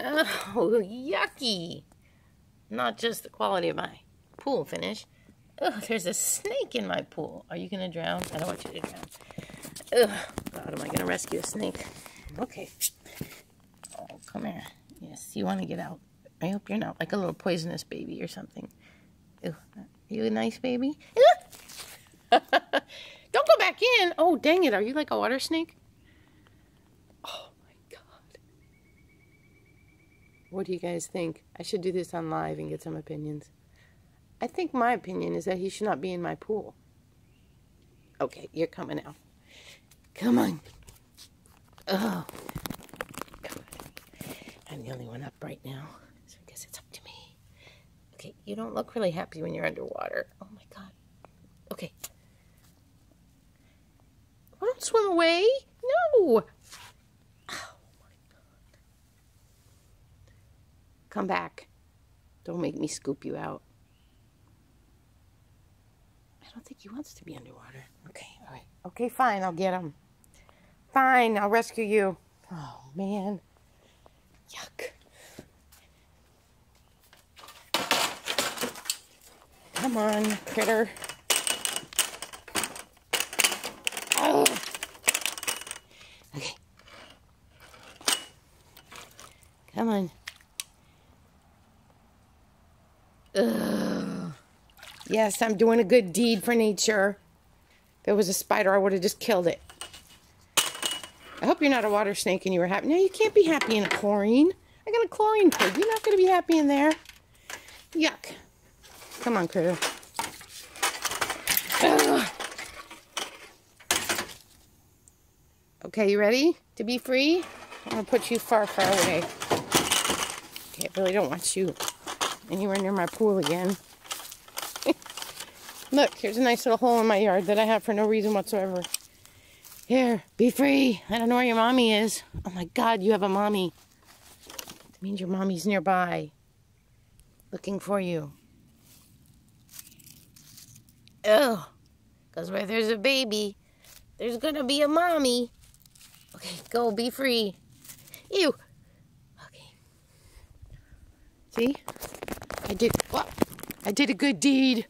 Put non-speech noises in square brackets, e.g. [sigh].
Oh, yucky. Not just the quality of my pool finish. Oh, there's a snake in my pool. Are you going to drown? I don't want you to drown. Oh, God, am I going to rescue a snake? Okay. Oh, come here. Yes, you want to get out. I hope you're not like a little poisonous baby or something. Ew. Are you a nice baby? [laughs] Don't go back in. Oh, dang it. Are you like a water snake? Oh, my God. What do you guys think? I should do this on live and get some opinions. I think my opinion is that he should not be in my pool. Okay, you're coming out. Come on. Oh. I'm the only one up right now, so I guess it's up to me. Okay, you don't look really happy when you're underwater. Oh my god. Okay. Don't swim away. No. Oh my god. Come back. Don't make me scoop you out. I don't think he wants to be underwater. Okay, all right. Okay, fine. I'll get him. Fine, I'll rescue you. Oh, man. Yuck. Come on, critter. Oh. Okay. Come on. Yes, I'm doing a good deed for nature. If there was a spider, I would have just killed it. I hope you're not a water snake and you were happy. No, you can't be happy in a chlorine. I got a chlorine pig. You're not going to be happy in there. Yuck. Come on, critter. Okay, you ready to be free? I'm going to put you far, far away. Okay, I really don't want you anywhere near my pool again. [laughs] Look, here's a nice little hole in my yard that I have for no reason whatsoever. Here, be free. I don't know where your mommy is. Oh my god, you have a mommy. It means your mommy's nearby. Looking for you. Oh, because where there's a baby, there's gonna be a mommy. Okay, go, be free. Ew. Okay. See? I did, what? I did a good deed.